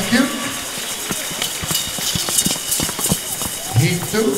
Thank you. Heat two,